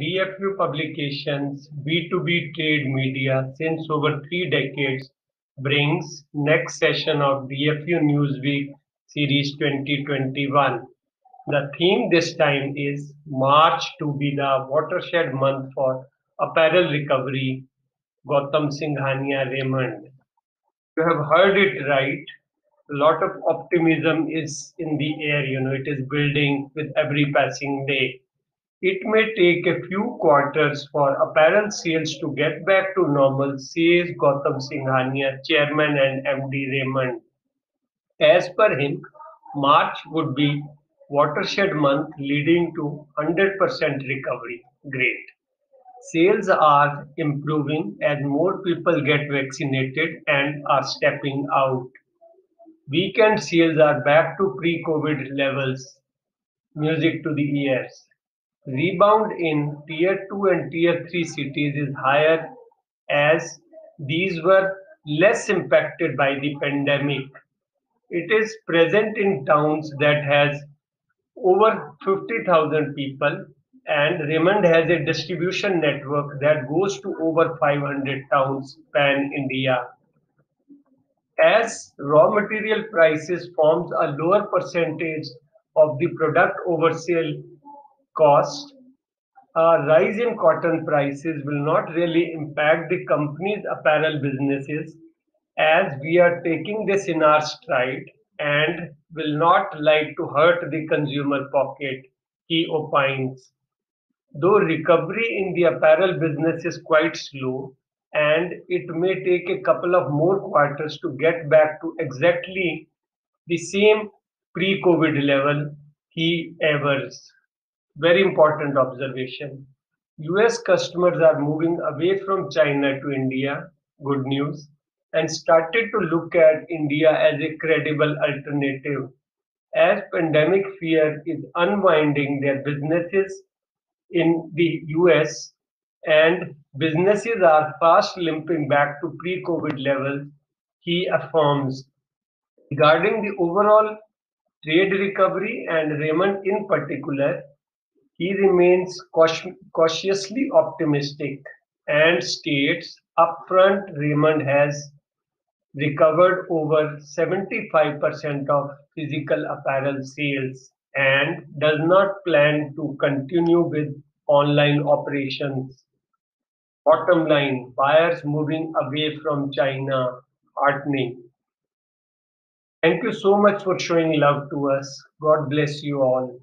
DFU Publications B2B trade media since over three decades brings next session of DFU Newsweek Series 2021. The theme this time is March to be the watershed month for apparel recovery, Gautam Singhania Raymond. You have heard it right. A lot of optimism is in the air, you know, it is building with every passing day. It may take a few quarters for apparel sales to get back to normal, says Gautam Singhania, Chairman and MD Raymond. As per him, March would be watershed month leading to 100% recovery. Great. Sales are improving as more people get vaccinated and are stepping out. Weekend sales are back to pre-COVID levels. Music to the ears. Rebound in tier 2 and tier 3 cities is higher as these were less impacted by the pandemic. It is present in towns that has over 50,000 people and Raymond has a distribution network that goes to over 500 towns pan India. As raw material prices forms a lower percentage of the product over sale cost, a rise in cotton prices will not really impact the company's apparel businesses as we are taking this in our stride and will not like to hurt the consumer pocket, he opines. Though recovery in the apparel business is quite slow and it may take a couple of more quarters to get back to exactly the same pre-COVID level, he avers. Very important observation. US customers are moving away from China to India. Good news. And started to look at India as a credible alternative. As pandemic fear is unwinding their businesses in the US and businesses are fast limping back to pre-COVID levels, he affirms. Regarding the overall trade recovery and Raymond in particular, he remains cautiously optimistic and states upfront Raymond has recovered over 75% of physical apparel sales and does not plan to continue with online operations. Bottom line, buyers moving away from China, heartening. Thank you so much for showing love to us. God bless you all.